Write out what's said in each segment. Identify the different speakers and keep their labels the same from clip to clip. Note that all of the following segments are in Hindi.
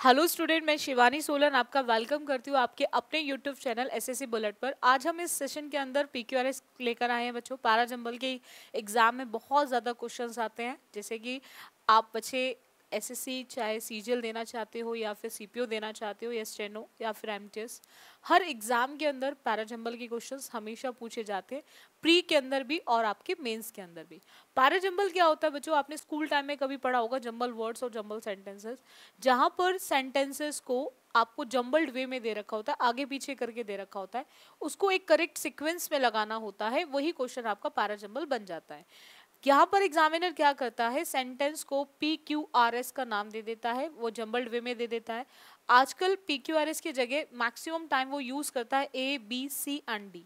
Speaker 1: हेलो स्टूडेंट मैं शिवानी सोलन आपका वेलकम करती हूँ आपके अपने यूट्यूब चैनल एसएससी बुलेट पर। आज हम इस सेशन के अंदर पीक्यूआरएस लेकर आए हैं बच्चों। पारा जंबल के एग्ज़ाम में बहुत ज़्यादा क्वेश्चंस आते हैं, जैसे कि आप बच्चे एसएससी चाहे सीजीएल देना चाहते हो या फिर सीपीओ देना चाहते हो या स्टेनो या फिर एमटीएस हर एग्ज़ाम के अंदर पैराजम्बल के क्वेश्चंस हमेशा पूछे जाते हैं। प्री के अंदर भी और आपके मेंस के अंदर भी। पैराजम्बल क्या होता है बच्चों? आपने स्कूल टाइम में कभी पढ़ा होगा जंबल वर्ड्स और जम्बल सेंटेंसेस जहाँ पर सेंटेंसेस को आपको जम्बल्ड वे में दे रखा होता है, आगे पीछे करके दे रखा होता है। उसको एक करेक्ट सिक्वेंस में लगाना होता है, वही क्वेश्चन आपका पैराजम्बल बन जाता है। यहाँ पर एग्जामिनर क्या करता है? सेंटेंस को पी क्यू आर एस का नाम दे देता है, वो जम्बल्ड वे में दे देता है। आजकल पी क्यू आर एस की जगह मैक्सिमम टाइम वो यूज़ करता है A B C and D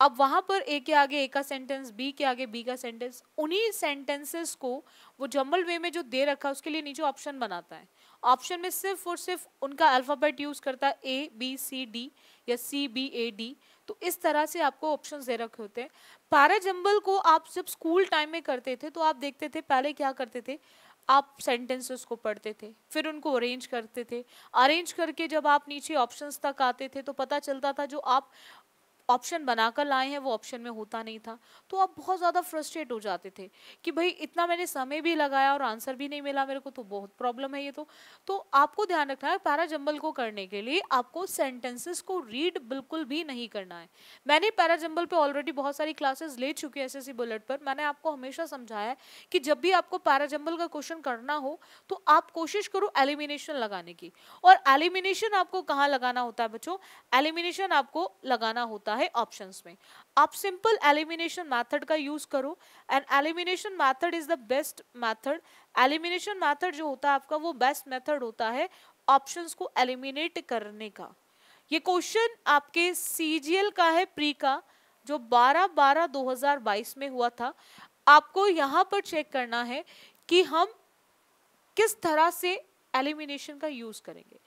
Speaker 1: अब वहाँ पर ए के आगे ए का सेंटेंस बी के आगे बी का सेंटेंस उन्हीं सेंटेंसेस को वो जम्बल वे में जो दे रखा है, उसके लिए नीचे ऑप्शन बनाता है। ऑप्शन में सिर्फ़ और सिर्फ़ उनका अल्फ़ाबेट यूज़ करता है ए बी सी डी या सी बी ए डी तो इस तरह से आपको ऑप्शन दे रखे होते हैं। पारा जंबल को आप जब स्कूल टाइम में करते थे तो आप देखते थे, पहले क्या करते थे? आप सेंटेंसेस को पढ़ते थे, फिर उनको अरेंज करते थे। अरेंज करके जब आप नीचे ऑप्शंस तक आते थे तो पता चलता था जो आप ऑप्शन बनाकर लाए हैं, वो ऑप्शन में होता नहीं था। तो आप बहुत ज़्यादा फ्रस्ट्रेट हो जाते थे कि भाई, इतना मैंने समय भी लगाया और आंसर भी नहीं मिला मेरे को तो बहुत प्रॉब्लम है ये तो। तो आपको ध्यान रखना है पैरा जंबल को करने के लिए आपको सेंटेंसेस को रीड बिल्कुल भी नहीं करना है। मैंने पैरा जंबल पे ऑलरेडी बहुत सारी क्लासेस ले चुकी है एसएससी बुलेट पर। मैंने आपको हमेशा समझाया कि जब भी आपको पैरा जंबल का क्वेश्चन करना हो तो आप कोशिश करो एलिमिनेशन लगाने की। और एलिमिनेशन आपको कहाँ लगाना होता है बच्चों? एलिमिनेशन आपको लगाना होता है है ऑप्शंस में। आप सिंपल एलिमिनेशन मेथड का यूज़ करो and elimination method is the best method elimination method जो होता है आपका वो बेस्ट मेथड होता है ऑप्शंस को एलिमिनेट करने का। ये क्वेश्चन आपके सीजीएल का है प्री का, जो 12 12 2022 में हुआ था। आपको यहाँ पर चेक करना है कि हम किस तरह से एलिमिनेशन का यूज़ करेंगे।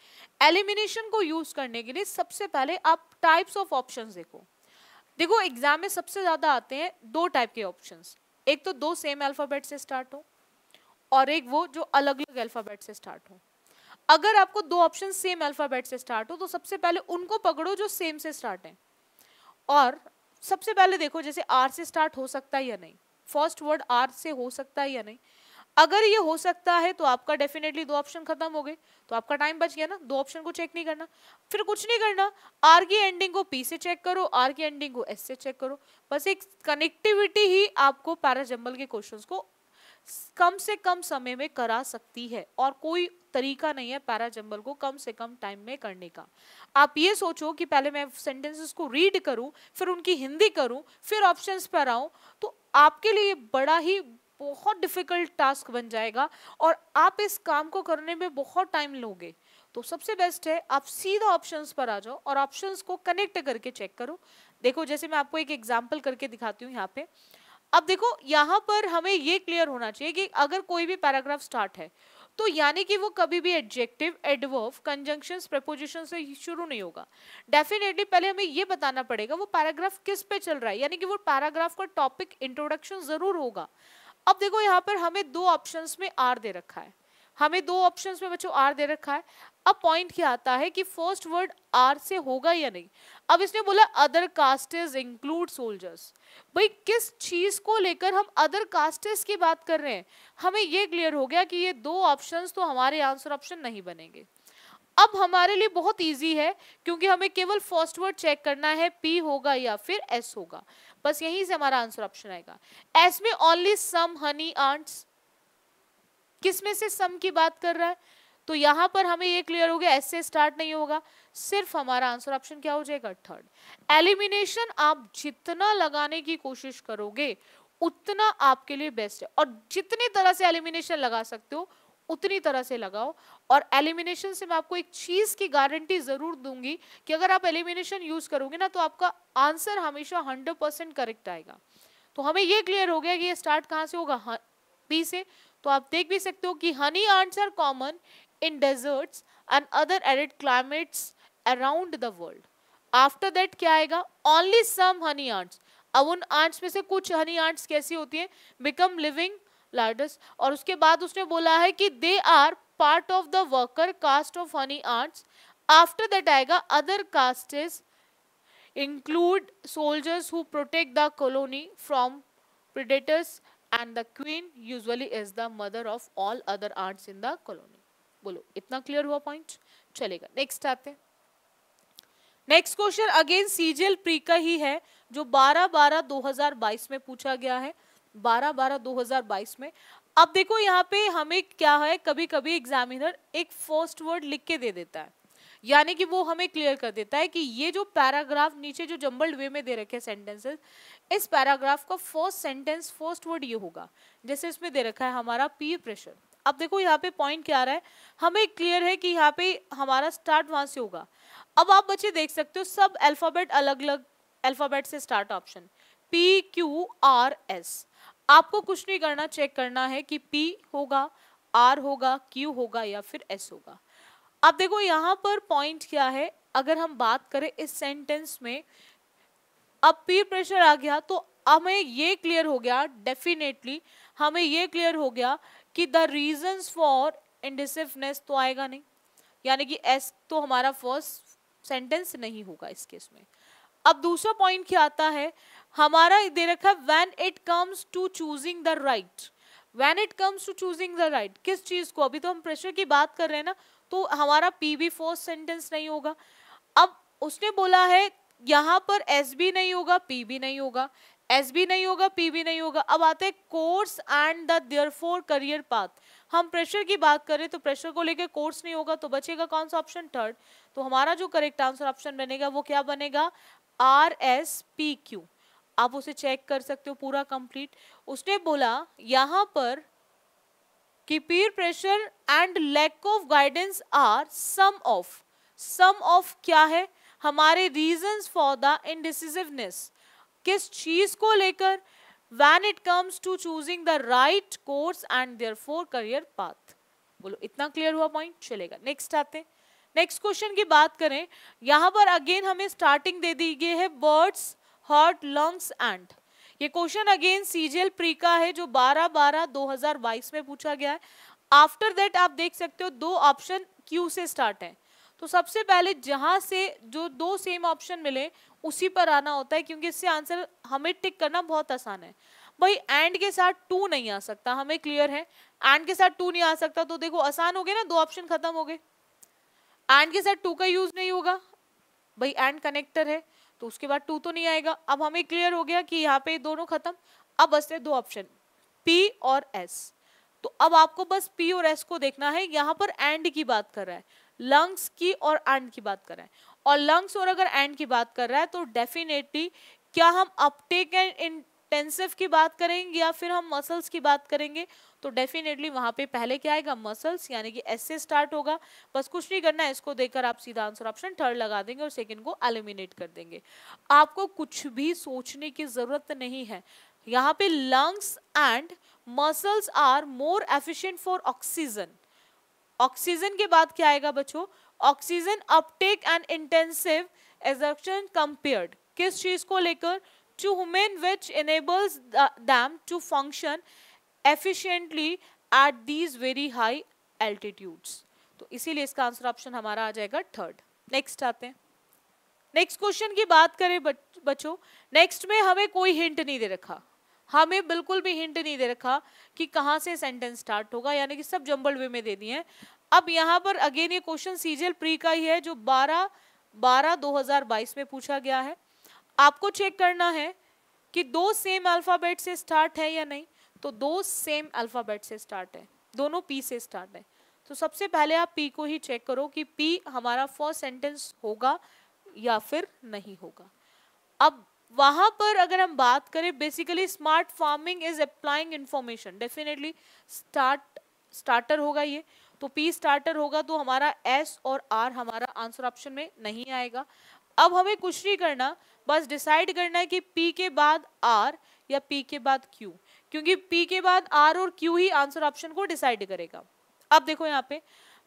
Speaker 1: एलिमिनेशन को यूज़ करने के लिए सबसे पहले आप टाइप्स ऑफ़ ऑप्शंस देखो। देखो एग्ज़ाम में सबसे ज़्यादा आते हैं दो टाइप के ऑप्शंस एक तो दो सेम अल्फ़ाबेट से स्टार्ट हो और एक वो जो अलग अलग अल्फ़ाबेट से स्टार्ट हो। अगर आपको दो ऑप्शन सेम अल्फ़ाबेट से स्टार्ट हो तो सबसे पहले उनको पकड़ो जो सेम से स्टार्ट है। और सबसे पहले देखो जैसे आर से स्टार्ट हो सकता है या नहीं। फ़र्स्ट वर्ड आर से हो सकता है या नहीं। अगर ये हो सकता है तो आपका डेफिनेटली दो ऑप्शन खत्म हो गए। तो आपका टाइम बच गया ना, दो ऑप्शन को चेक नहीं करना। फिर कुछ नहीं करना आर की एंडिंग को पी से चेक करो आर की एंडिंग को एस से चेक करो। बस एक कनेक्टिविटी ही आपको पैराजम्बल के क्वेश्चंस को कम से कम समय में करा सकती है। और कोई तरीका नहीं है पैराजम्बल को कम से कम टाइम में करने का। आप ये सोचो कि पहले मैं सेंटेंसेस को रीड करूँ, फिर उनकी हिंदी करूँ, फिर ऑप्शंस पर आऊँ तो आपके लिए बड़ा ही बहुत डिफ़िकल्ट टास्क बन जाएगा और आप इस काम को करने में बहुत टाइम लोगे। तो सबसे बेस्ट है, आप सीधा ऑप्शंस पर आ जाओ और ऑप्शंस को कनेक्ट करके चेक करो। देखो, जैसे मैं आपको एक एग्जांपल करके दिखाती हूँ यहाँ पे। अब देखो, यहाँ पर हमें ये क्लियर होना चाहिए कि अगर कोई भी पैराग्राफ स्टार्ट है तो यानी कि वो कभी भी एडजेक्टिव एडवर्व कंजंक्शंस प्रपोजिशन से शुरू नहीं होगा। डेफिनेटली पहले हमें ये बताना पड़ेगा, वो पैराग्राफ किस पे चल रहा है? यानी कि वो पैराग्राफ का टॉपिक इंट्रोडक्शन ज़रूर होगा। अब देखो यहाँ पर हमें दो ऑप्शंस में आर दे रखा है। हमें दो ऑप्शंस में बच्चों आर दे रखा है। अब पॉइंट क्या आता है कि फ़र्स्ट वर्ड आर से होगा या नहीं? अब इसने बोला अदर कास्टेज इंक्लूड सोल्जर्स भाई, किस चीज़ को लेकर हम अदर कास्टेज की बात कर रहे हैं? हमें ये क्लियर हो गया कि ये दो ऑप्शंस तो हमारे आंसर ऑप्शन नहीं बनेंगे। अब हमारे लिए बहुत इजी है, क्योंकि हमें केवल फ़र्स्ट वर्ड चेक करना है पी होगा या फिर एस होगा। बस यहीं से हमारा आंसर ऑप्शन आएगा। एस में ओनली सम हनी आंट्स किसमें से सम की बात कर रहा है? तो यहाँ पर हमें ये क्लियर हो गया एस से स्टार्ट नहीं होगा। सिर्फ़ हमारा आंसर ऑप्शन क्या हो जाएगा? थर्ड एलिमिनेशन आप जितना लगाने की कोशिश करोगे, उतना आपके लिए बेस्ट है। और जितनी तरह से एलिमिनेशन लगा सकते हो, उतनी तरह से लगाओ। और एलिमिनेशन से मैं आपको एक चीज़ की गारंटी ज़रूर दूँगी कि अगर आप एलिमिनेशन यूज़ करोगे ना तो आपका आंसर हमेशा हंड्रेड परसेंट करेक्ट आएगा। तो हमें ये क्लियर हो गया कि ये स्टार्ट कहाँ से होगा? बी से। तो आप देख भी सकते हो कि honey ants are common in deserts and other arid climates around the world after that क्या आएगा? ओनली सम हनी आंट्स अब उन आंट्स में से कुछ हनी आंट्स कैसी होती है? बिकम लिविंग लार्डस और उसके बाद उसने बोला है कि they are part of the worker caste of honey ants after that आएगा other castes include soldiers who protect the colony from predators and the queen usually is the mother of all other ants in the colony बोलो इतना क्लियर हुआ पॉइंट चलेगा नेक्स्ट आते next question again CGL pre का ही है जो 12 12 2022 में पूछा गया है 12 12 2022 में अब देखो यहाँ पे हमें क्या है कभी कभी एग्जामिनर एक फ़र्स्ट वर्ड लिख के दे देता है। यानी कि वो हमें क्लियर कर देता है कि ये जो पैराग्राफ नीचे जो जम्बल्ड वे में दे रखे सेंटेंसेस इस पैराग्राफ का फ़र्स्ट सेंटेंस फ़र्स्ट वर्ड ये होगा। जैसे इसमें दे रखा है हमारा पीर प्रेशर अब देखो यहाँ पे पॉइंट क्या आ रहा है? हमें क्लियर है कि यहाँ पे हमारा स्टार्ट वहाँ से होगा। अब आप बच्चे देख सकते हो, सब अल्फ़ाबेट अलग अलग अल्फ़ाबेट से start option P Q R S आपको कुछ नहीं करना चेक करना है कि पी होगा आर होगा क्यू होगा या फिर एस होगा। अब देखो यहाँ पर पॉइंट क्या है? अगर हम बात करें इस सेंटेंस में, अब पीर प्रेशर आ गया तो हमें ये क्लियर हो गया डेफिनेटली हमें ये क्लियर हो गया कि द रीजंस फॉर इंडिसिवनेस तो आएगा नहीं। यानी कि एस तो हमारा फ़र्स्ट सेंटेंस नहीं होगा इस केस में। अब दूसरा पॉइंट क्या आता है? हमारा दे रखा है when it comes to choosing the right when it comes to choosing the right किस चीज़ को? अभी तो हम प्रेशर की बात कर रहे हैं ना तो हमारा पी भी फोर्थ सेंटेंस नहीं होगा। अब उसने बोला है, यहाँ पर एस बी नहीं होगा पी भी नहीं होगा। एस भी नहीं होगा पी भी नहीं होगा। अब आते course and the their for career path हम प्रेशर की बात करें तो प्रेशर को लेकर कोर्स नहीं होगा तो बचेगा कौन सा ऑप्शन थर्ड तो हमारा जो करेक्ट आंसर ऑप्शन बनेगा, वो क्या बनेगा? आर एस पी क्यू आप उसे चेक कर सकते हो पूरा कंप्लीट उसने बोला, यहाँ पर कि peer pressure and lack of guidance are some of some of क्या है? हमारे रीजंस फॉर द इनडिसिसिवनेस किस चीज़ को लेकर? When it comes to choosing the right course and their for career path बोलो, इतना क्लियर हुआ पॉइंट चलेगा। नेक्स्ट आते नेक्स्ट क्वेश्चन की बात करें। यहाँ पर अगेन हमें स्टार्टिंग दे दी गई है बर्ड्स हार्ट लंग्स एंड ये क्वेश्चन अगेन सीजीएल प्री का है, जो 12 12 2022 में पूछा गया है। आफ्टर दैट आप देख सकते हो दो ऑप्शन क्यू से स्टार्ट है। तो सबसे पहले जहाँ से जो दो सेम ऑप्शन मिले, उसी पर आना होता है, क्योंकि इससे आंसर हमें टिक करना बहुत आसान है। भाई एंड के साथ टू नहीं आ सकता, हमें क्लियर है। एंड के साथ टू नहीं आ सकता तो देखो आसान हो गए ना, दो ऑप्शन खत्म हो गए। एंड के साथ टू का यूज़ नहीं होगा। भाई एंड कनेक्टर है। तो उसके बाद टू तो नहीं आएगा। अब हमें क्लियर हो गया कि यहाँ पे दोनों खत्म। अब बसते दो ऑप्शन पी और एस तो अब आपको बस पी और एस को देखना है। यहाँ पर एंड की बात कर रहा है। लंग्स की और एंड की बात कर रहा है। और लंग्स और अगर एंड की बात कर रहा है तो डेफिनेटली क्या हम अपटेक एंड इंटेंसिव की बात करेंगे या फिर हम मसल्स की बात करेंगे? तो डेफिनेटली वहाँ पे पहले क्या आएगा? मसल्स यानी कि एस से स्टार्ट होगा। बस कुछ नहीं करना है, इसको देखकर आप सीधा आंसर ऑप्शन थर्ड लगा देंगे और सेकंड को एलिमिनेट कर देंगे। आपको कुछ भी सोचने की ज़रूरत नहीं है। यहाँ पे lungs and muscles are more efficient for oxygen oxygen के बाद क्या आएगा बच्चों? Oxygen uptake and intensive exertion compared किस चीज़ को लेकर? To humans which enables them to function efficiently at these very high altitudes. तो इसीलिए इसका आंसर ऑप्शन हमारा आ जाएगा थर्ड नेक्स्ट आते हैं. नेक्स्ट क्वेश्चन की बात करें बच्चों. नेक्स्ट में हमें कोई हिंट नहीं दे रखा. हमें बिल्कुल भी हिंट नहीं दे रखा कि कहाँ से सेंटेंस स्टार्ट होगा, यानी कि सब जंबल वे में दे दिए अब यहाँ पर अगेन ये क्वेश्चन सीजीएल प्री का ही है, जो 12 12 2022 में पूछा गया है. आपको चेक करना है कि दो सेम अल्फ़ाबेट से स्टार्ट है या नहीं. तो दो सेम अल्फ़ाबेट से स्टार्ट है, दोनों पी से स्टार्ट है। तो सबसे पहले आप पी को ही चेक करो कि पी हमारा फ़र्स्ट सेंटेंस होगा या फिर नहीं होगा। अब वहाँ पर अगर हम बात करें basically smart farming is applying information definitely start starter होगा ये। तो पी स्टार्टर होगा तो हमारा एस और आर हमारा आंसर ऑप्शन में नहीं आएगा। अब हमें कुछ नहीं करना, बस डिसाइड करना है कि पी के बाद आर या पी के बाद क्यू क्योंकि पी के बाद आर और क्यू ही आंसर ऑप्शन को डिसाइड करेगा। अब देखो यहाँ पे,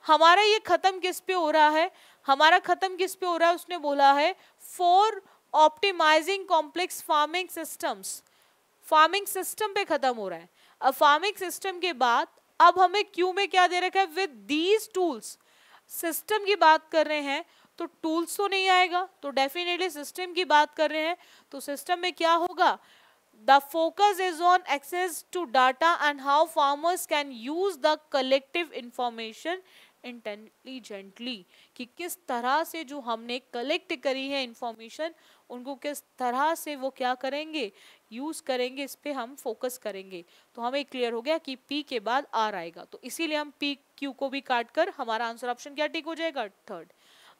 Speaker 1: हमारा ये खत्म किस पे हो रहा है? हमारा खत्म किस पे हो रहा है उसने बोला है for optimizing complex farming systems farming system पे खत्म हो रहा है। अब फ़ार्मिंग सिस्टम के बाद, अब हमें क्यू में क्या दे रखा है? विद दीज टूल्स सिस्टम की बात कर रहे हैं तो टूल्स तो नहीं आएगा। तो डेफिनेटली सिस्टम की बात कर रहे हैं तो सिस्टम में क्या होगा? The focus is on access to data and how farmers can use the collective information intelligently कि किस तरह से जो हमने कलेक्ट करी है इंफॉर्मेशन उनको किस तरह से वो क्या करेंगे? यूज़ करेंगे, इस पे हम फोकस करेंगे। तो हमें क्लियर हो गया कि पी के बाद आर आएगा। तो इसीलिए हम पी क्यू को भी काट कर, हमारा आंसर ऑप्शन क्या टिक हो जाएगा? थर्ड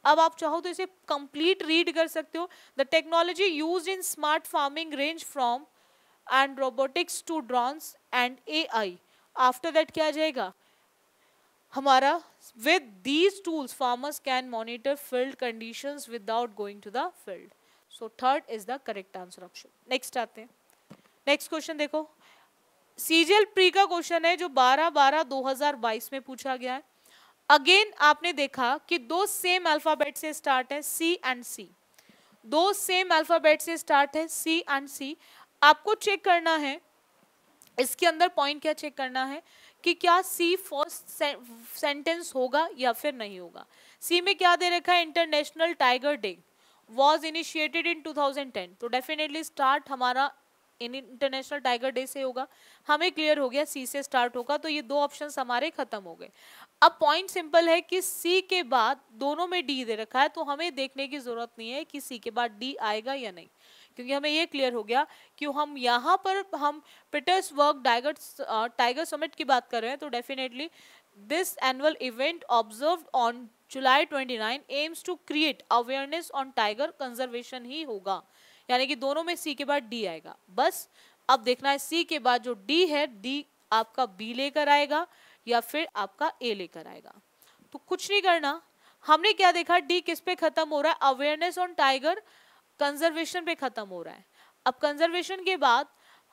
Speaker 1: अब आप चाहो तो इसे कंप्लीट रीड कर सकते हो। The technology use in smart farming range from and robotics to drones and A I after that क्या जाएगा? हमारा with these tools farmers can monitor field conditions without going to the field so third is the correct answer option next आते हैं. नेक्स्ट क्वेश्चन देखो. सीजीएल प्री का क्वेश्चन है जो 12 12 2022 में पूछा गया है. अगेन आपने देखा कि दो सेम अल्फ़ाबेट से स्टार्ट है सी एंड सी दो सेम अल्फ़ाबेट से स्टार्ट है सी एंड सी आपको चेक करना है। इसके अंदर पॉइंट क्या चेक करना है कि क्या सी फ़र्स्ट सेंटेंस होगा या फिर नहीं होगा। सी में क्या दे रखा है? International tiger day was initiated in 2010 तो डेफिनेटली स्टार्ट हमारा इन इंटरनेशनल टाइगर डे से होगा। हमें क्लियर हो गया सी से स्टार्ट होगा। तो ये दो ऑप्शन हमारे खत्म हो गए। अब पॉइंट सिंपल है कि सी के बाद दोनों में डी दे रखा है तो हमें देखने की ज़रूरत नहीं है कि सी के बाद डी आएगा या नहीं। क्योंकि हमें ये क्लियर हो गया कि हम यहाँ पर हम Petersburg tiger tiger summit की बात कर रहे हैं तो definitely this annual event observe on July 29 aims to create awareness on tiger conservation ही होगा। यानी कि दोनों में सी के बाद डी आएगा। बस अब देखना है सी के बाद जो डी है डी आपका बी लेकर आएगा। या फिर आपका ए लेकर आएगा। तो कुछ नहीं करना। हमने क्या देखा? डी किस पे खत्म हो रहा है? अवेयरनेस ऑन टाइगर कंजर्वेशन पे खत्म हो रहा है। अब कंजर्वेशन के बाद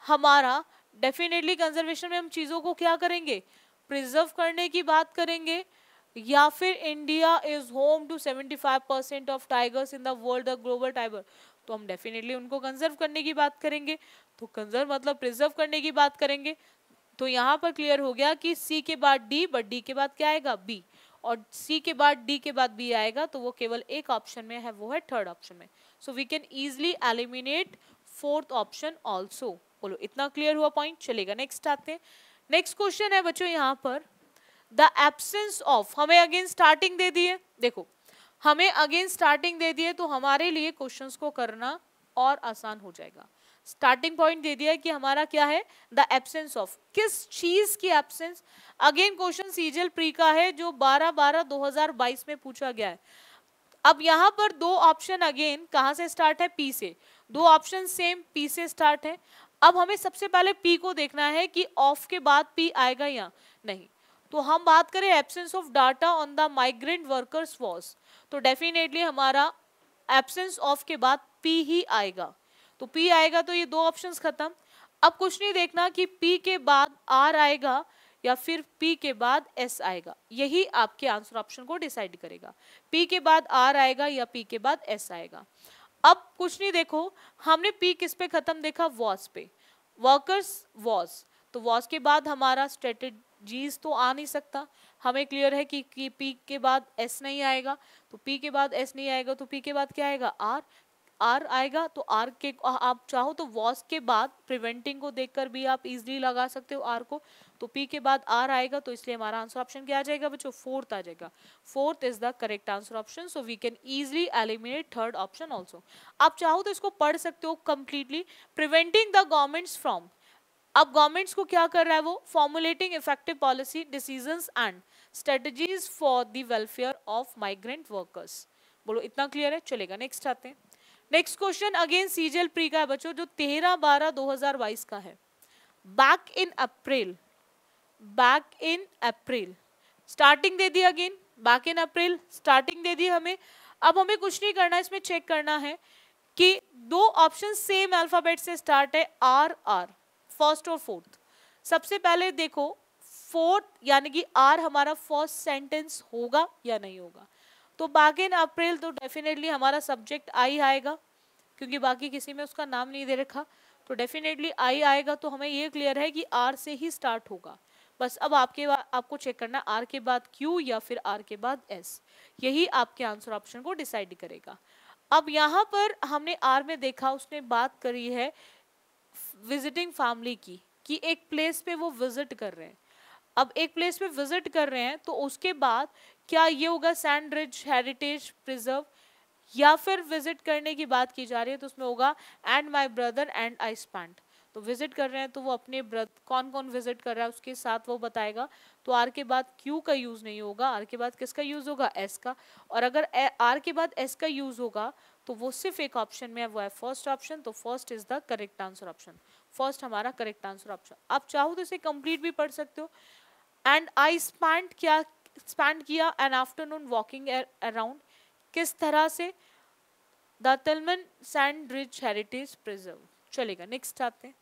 Speaker 1: हमारा डेफिनेटली कंजर्वेशन में हम चीज़ों को क्या करेंगे? प्रिजर्व करने की बात करेंगे। या फिर India is home to 75 percent of tigers in the world the global tiger तो हम डेफिनेटली उनको कंजर्व करने की बात करेंगे। तो कंजर्व मतलब प्रिजर्व करने की बात करेंगे। तो यहाँ पर क्लियर हो गया कि सी के बाद डी बट डी के बाद क्या आएगा? बी और सी के बाद डी के बाद बी आएगा तो वो केवल एक ऑप्शन में है, वो है थर्ड ऑप्शन में. So we can easily eliminate fourth option also बोलो, इतना क्लियर हुआ पॉइंट चलेगा नेक्स्ट आते हैं. नेक्स्ट क्वेश्चन है बच्चों यहाँ पर. द एब्सेंस ऑफ़ हमें अगेन स्टार्टिंग दे दिए. देखो, हमें अगेन स्टार्टिंग दे दिए तो हमारे लिए क्वेश्चंस को करना और आसान हो जाएगा. स्टार्टिंग पॉइंट दे दिया है कि हमारा क्या है? द एब्सेंस ऑफ़ किस चीज़ की absence again question CGL pre का है, जो 12 12 2022 में पूछा गया है। अब यहाँ पर दो ऑप्शन अगेन कहाँ से स्टार्ट है? पी से। दो ऑप्शन सेम पी से स्टार्ट है। अब हमें सबसे पहले पी को देखना है कि ऑफ़ के बाद पी आएगा या नहीं। तो हम बात करें absence of data on the migrant workers was तो डेफिनेटली हमारा एब्सेंस ऑफ़ के बाद पी ही आएगा। तो पी आएगा तो ये दो ऑप्शंस खत्म। अब कुछ नहीं देखना कि पी के बाद आर आएगा या फिर पी के बाद एस आएगा। यही आपके आंसर ऑप्शन को डिसाइड करेगा। पी के बाद आर आएगा या पी के बाद एस आएगा। अब कुछ नहीं देखो हमने पी किस पे खत्म देखा? वॉस पे। वर्कर्स वॉस तो वॉस के बाद हमारा स्ट्रेटेजीज तो आ नहीं सकता। हमें क्लियर है कि, कि पी के बाद एस नहीं आएगा। तो पी के बाद एस नहीं आएगा तो पी के बाद क्या आएगा? आर आर आएगा तो आर के आप चाहो तो वॉस के बाद प्रिवेंटिंग को देखकर भी आप इजीली लगा सकते हो आर को। तो पी के बाद आर आएगा तो इसलिए हमारा आंसर ऑप्शन क्या आ जाएगा बच्चों? फोर्थ आ जाएगा। Fourth is the correct answer option so we can easily eliminate third option also आप चाहो तो इसको पढ़ सकते हो completely preventing the governments from अब गवर्नमेंट्स को क्या कर रहा है वो? Formulating effective policy decisions and strategies for the welfare of migrant workers बोलो, इतना क्लियर है? चलेगा नेक्स्ट आते हैं। Next question again CGL pre का है बच्चों, जो तेरह बारह दो हज़ार बाईस का है। Back in April back in April starting they the again back in April starting दे दी हमें। अब हमें कुछ नहीं करना, इसमें चेक करना है कि दो ऑप्शन सेम अल्फ़ाबेट से स्टार्ट है आर आर फ़र्स्ट और फोर्थ सबसे पहले देखो फोर्थ यानी कि आर हमारा फ़र्स्ट सेंटेंस होगा या नहीं होगा। तो बैक इन अप्रैल तो डेफिनेटली हमारा सब्जेक्ट आई आएगा, क्योंकि बाकी किसी में उसका नाम नहीं दे रखा। तो डेफिनेटली आई आएगा तो हमें ये क्लियर है कि आर से ही स्टार्ट होगा। बस अब आपके आपको चेक करना आर के बाद क्यू या फिर आर के बाद एस यही आपके आंसर ऑप्शन को डिसाइड करेगा। अब यहाँ पर हमने आर में देखा, उसने बात करी है विजिटिंग फैमिली की, कि एक प्लेस पे वो विज़िट कर रहे हैं। अब एक प्लेस पे विज़िट कर रहे हैं तो उसके बाद क्या ये होगा सैंड रिज हेरिटेज प्रिजर्व या फिर विज़िट करने की बात की जा रही है तो उसमें होगा and my brother and I spend तो विज़िट कर रहे हैं तो वो अपने कौन कौन विज़िट कर रहा है उसके साथ वो बताएगा। तो आर के बाद क्यू का यूज़ नहीं होगा। आर के बाद किसका यूज़ होगा? एस का। और अगर आर के बाद एस का यूज़ होगा तो वो सिर्फ़ एक ऑप्शन में है, वो है फ़र्स्ट ऑप्शन तो first is the correct answer option first हमारा करेक्ट आंसर ऑप्शन आप चाहो तो इसे कंप्लीट भी पढ़ सकते हो। एंड आई स्पैंड क्या स्पेंड किया एन आफ्टरनून वॉकिंग अराउंड किस तरह से? द तलमन सैंड रिच हेरिटेज प्रिजर्व चलेगा नेक्स्ट आते हैं।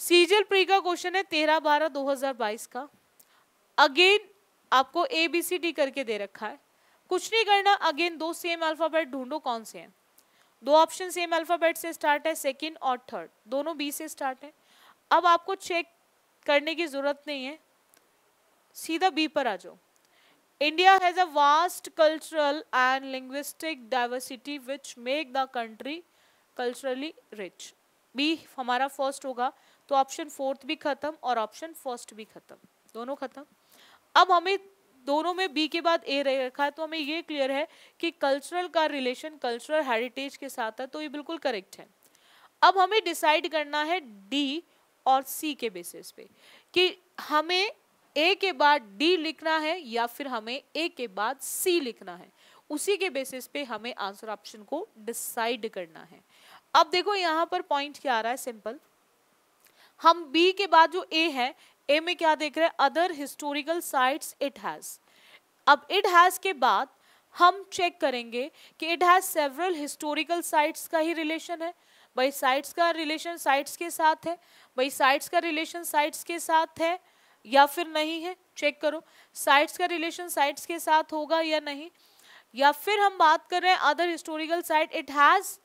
Speaker 1: सीजल प्री का क्वेश्चन है, तेरह बारह दो हज़ार बाईस का। अगेन आपको ए बी सी डी करके दे रखा है। कुछ नहीं करना अगेन दो सेम अल्फ़ाबेट ढूंढो, कौन से हैं? दो ऑप्शन सेम अल्फ़ाबेट से स्टार्ट है सेकंड और थर्ड दोनों बी से स्टार्ट है। अब आपको चेक करने की ज़रूरत नहीं है। सीधा बी पर आ जाओ। India has a vast cultural and linguistic diversity which make the country culturally rich B हमारा फ़र्स्ट होगा तो ऑप्शन फोर्थ भी खत्म और ऑप्शन फ़र्स्ट भी खत्म। दोनों खत्म। अब हमें दोनों में बी के बाद ए रखा है तो हमें ये क्लियर है कि कल्चरल का रिलेशन कल्चरल हेरिटेज के साथ है तो ये बिल्कुल करेक्ट है। अब हमें डिसाइड करना है डी और सी के बेसिस पे, कि हमें ए के बाद डी लिखना है या फिर हमें ए के बाद सी लिखना है, उसी के बेसिस पे हमें आंसर ऑप्शन को डिसाइड करना है। अब देखो यहाँ पर पॉइंट क्या आ रहा है? सिंपल हम बी के बाद जो ए है ए में क्या देख रहे हैं? Other historical sites it has अब इट हैज़ के बाद हम चेक करेंगे कि it has several historical sites का ही रिलेशन है। भाई साइट्स का रिलेशन साइट्स के साथ है। भाई साइट्स का रिलेशन साइट्स के साथ है या फिर नहीं है? चेक करो। साइट्स का रिलेशन साइट्स के साथ होगा या नहीं? या फिर हम बात कर रहे हैं other historical site it has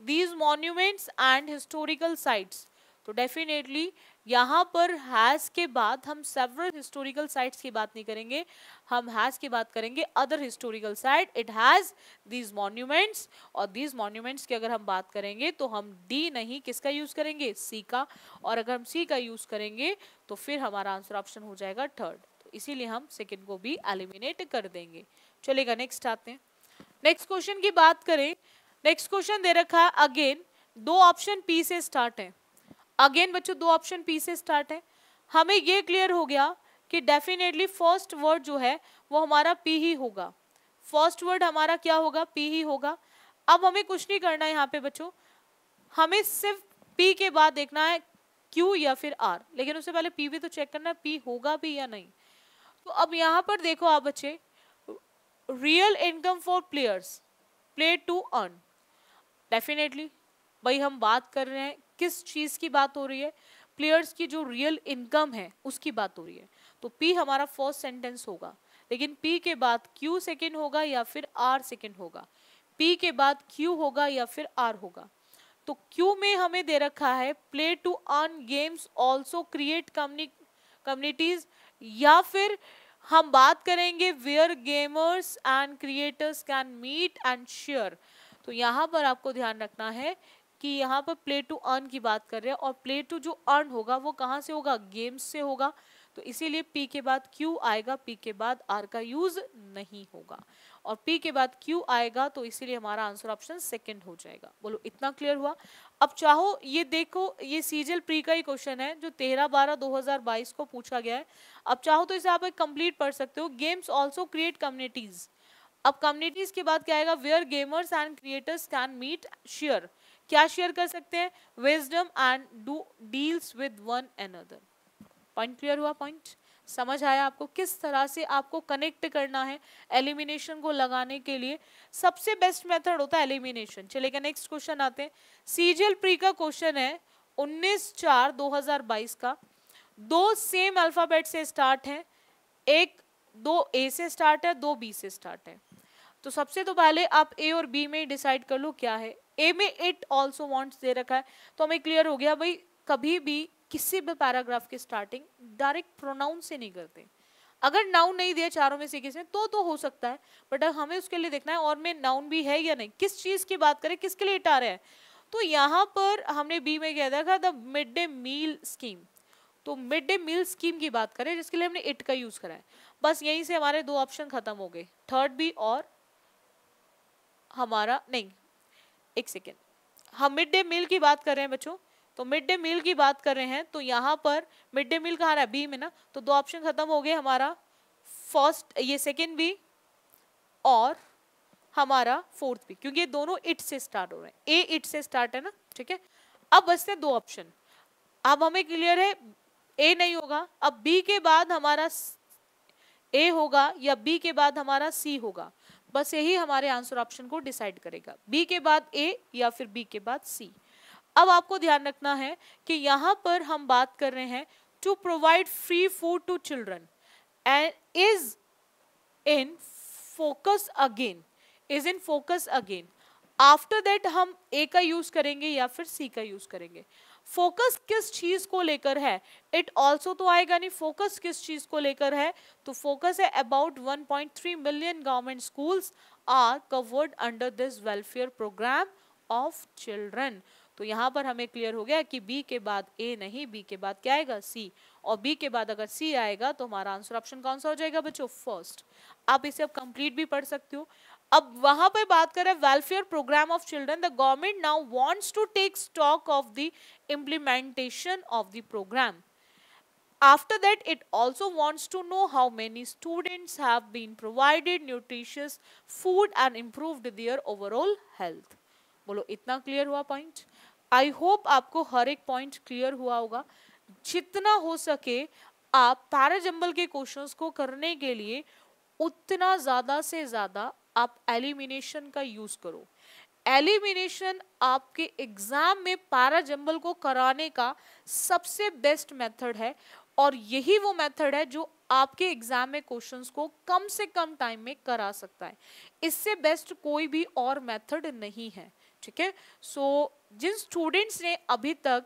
Speaker 1: these monuments and historical sites तो डेफिनेटली यहाँ पर हैज़ के बाद हम सेवरल हिस्टोरिकल साइट्स की बात नहीं करेंगे, हम हैज़ की बात करेंगे other historical site it has these monuments और दीज मॉन्यूमेंट्स की अगर हम बात करेंगे तो हम डी नहीं, किसका यूज़ करेंगे? सी का और अगर हम सी का यूज़ करेंगे तो फिर हमारा आंसर ऑप्शन हो जाएगा थर्ड तो इसीलिए हम सेकेंड को भी एलिमिनेट कर देंगे। चलेगा नेक्स्ट आते हैं। नेक्स्ट क्वेश्चन की बात करें। नेक्स्ट क्वेश्चन दे रखा है अगेन दो ऑप्शन पी से स्टार्ट है। अगेन बच्चों, दो ऑप्शन पी से स्टार्ट है। हमें ये क्लियर हो गया कि डेफिनेटली फ़र्स्ट वर्ड जो है, वो हमारा पी ही होगा। फ़र्स्ट वर्ड हमारा क्या होगा? पी ही होगा। अब हमें कुछ नहीं करना है यहाँ पे बच्चों। हमें सिर्फ़ पी के बाद देखना है क्यू या फिर आर लेकिन उससे पहले पी भी तो चेक करना है पी होगा भी या नहीं। तो अब यहाँ पर देखो आप बच्चे real income for players play to earn definitely भाई हम बात कर रहे हैं किस चीज़ की बात हो रही है? प्लेयर्स की जो रियल इनकम है, उसकी बात हो रही है। तो पी हमारा फ़र्स्ट सेंटेंस होगा। लेकिन पी के बाद क्यू सेकेंड होगा या फिर आर सेकेंड होगा? पी के बाद क्यू होगा या फिर आर होगा? तो क्यू में हमें दे रखा है play to earn games also create communities या फिर हम बात करेंगे where gamers and creators can meet and share तो यहाँ पर आपको ध्यान रखना है कि यहाँ पर प्ले टू अर्न की बात कर रहे हैं और प्ले टू जो अर्न होगा, वो कहाँ से होगा? गेम्स से होगा। तो इसीलिए पी के बाद क्यू आएगा पी के बाद आर का यूज़ नहीं होगा। और पी के बाद क्यू आएगा तो इसीलिए हमारा आंसर ऑप्शन सेकंड हो जाएगा। बोलो, इतना क्लियर हुआ? अब चाहो, ये देखो, ये सीजल प्री का ही क्वेश्चन है, जो तेरह बारह दो को पूछा गया है। अब चाहो तो इसे आप एक कंप्लीट पढ़ सकते हो। गेम्स ऑल्सो क्रिएट कम्युनिटीज अब कम्युनिटीज के बाद क्या आएगा? Where gamers and creators can meet share क्या शेयर कर सकते हैं? Wisdom and do deals with one another point clear हुआ पॉइंट समझ आया आपको? किस तरह से आपको कनेक्ट करना है एलिमिनेशन को लगाने के लिए? सबसे बेस्ट मेथड होता है एलिमिनेशन चलेगा नेक्स्ट क्वेश्चन आते हैं. सीजीएल प्री का क्वेश्चन है 19 चार 2022 का. दो सेम अल्फ़ाबेट से स्टार्ट है. एक दो ए से स्टार्ट है, दो बी से स्टार्ट है. तो सबसे तो पहले आप ए और बी में डिसाइड कर लो क्या है ए में इट ऑल्सो वॉन्ट्स दे रखा है। तो हमें क्लियर हो गया भाई, कभी भी किसी भी पैराग्राफ की स्टार्टिंग डायरेक्ट प्रोनाउंस से नहीं करते। अगर नाउन नहीं दिया चारों में से किसी ने तो तो हो सकता है बट हमें उसके लिए देखना है और में नाउन भी है या नहीं। किस चीज़ की बात करें, किसके लिए इट आ रहा है? तो यहाँ पर हमने बी में कह देखा? The mid day meal scheme तो मिड डे मील स्कीम की बात करें, जिसके लिए हमने इट का यूज़ करा है। बस यहीं से हमारे दो ऑप्शन खत्म हो गए। थर्ड बी और हमारा नहीं। एक सेकेंड हम मिड डे मील की बात कर रहे हैं बच्चों. तो मिड डे मील की बात कर रहे हैं तो यहाँ पर मिड डे मील कहाँ रहा है? बी में ना. तो दो ऑप्शन खत्म हो गए हमारा. फ़र्स्ट ये सेकेंड बी और हमारा फोर्थ बी क्योंकि ये दोनों इट से स्टार्ट हो रहे हैं. ए इट से स्टार्ट है ना. ठीक है? अब बचते दो ऑप्शन अब हमें क्लियर है ए नहीं होगा. अब बी के बाद हमारा ए होगा या बी के बाद हमारा सी होगा. बस यही हमारे आंसर ऑप्शन को डिसाइड करेगा। बी के बाद ए या फिर बी के बाद सी। अब आपको ध्यान रखना है कि यहाँ पर हम बात कर रहे हैं to provide free food to children and is in focus again is in focus again after that हम ए का यूज़ करेंगे या फिर सी का यूज़ करेंगे। फोकस किस चीज़ को लेकर है? इट ऑल्सो तो आएगा नहीं फोकस किस चीज़ को लेकर है? तो फोकस है about 1.3 million government schools are covered under this welfare programme of children तो यहाँ पर हमें क्लियर हो गया कि बी के बाद ए नहीं बी के बाद क्या आएगा? सी और बी के बाद अगर सी आएगा तो हमारा आंसर ऑप्शन कौन सा हो जाएगा बच्चों फ़र्स्ट आप इसे अब कंप्लीट भी पढ़ सकते हो। अब वहाँ पे बात करें welfare programme of children the government now wants to take stock of the implementation of the programme after that, it also wants to know how many students have been provided nutritious food and improved their overall health. बोलो, इतना क्लियर हुआ पॉइंट आई होप आपको हर एक पॉइंट क्लियर हुआ होगा। जितना हो सके आप पैराजम्बल के क्वेश्चंस को करने के लिए उतना ज़्यादा से ज़्यादा आप एलिमिनेशन का यूज़ करो। एलिमिनेशन आपके एग्ज़ाम में पैराजम्बल को कराने का सबसे बेस्ट मेथड है और यही वो मेथड है जो आपके एग्ज़ाम में क्वेश्चंस को कम से कम टाइम में करा सकता है। इससे बेस्ट कोई भी और मेथड नहीं है, ठीक है? सो जिन स्टूडेंट्स ने अभी तक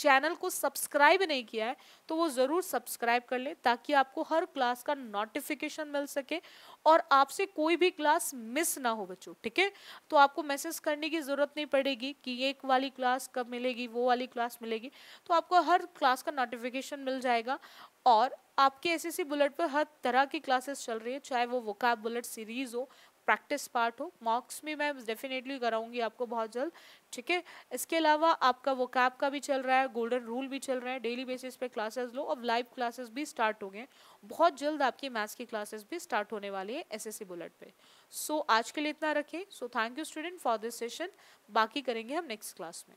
Speaker 1: चैनल को सब्सक्राइब नहीं किया है तो वो ज़रूर सब्सक्राइब कर ले ताकि आपको हर क्लास का नोटिफिकेशन मिल सके और आपसे कोई भी क्लास मिस ना हो बच्चों, ठीक है? तो आपको मैसेज करने की ज़रूरत नहीं पड़ेगी कि एक वाली क्लास कब मिलेगी, वो वाली क्लास मिलेगी तो आपको हर क्लास का नोटिफिकेशन मिल जाएगा और आपके एस बुलेट पर हर तरह की क्लासेस चल रही है, चाहे वो वोकैब बुलेट सीरीज़ हो प्रैक्टिस पार्ट हो। मॉक्स में मैं डेफिनेटली कराऊँगी आपको बहुत जल्द ठीक है? इसके अलावा आपका वो कैप का भी चल रहा है गोल्डन रूल भी चल रहा है डेली बेसिस पे क्लासेस लो अब लाइव क्लासेस भी स्टार्ट हो गए बहुत जल्द आपकी मैथ्स की क्लासेस भी स्टार्ट होने वाली है एसएससी बुलेट पे। सो so, आज के लिए इतना रखें। So thank you student for this session बाकी करेंगे हम नेक्स्ट क्लास में।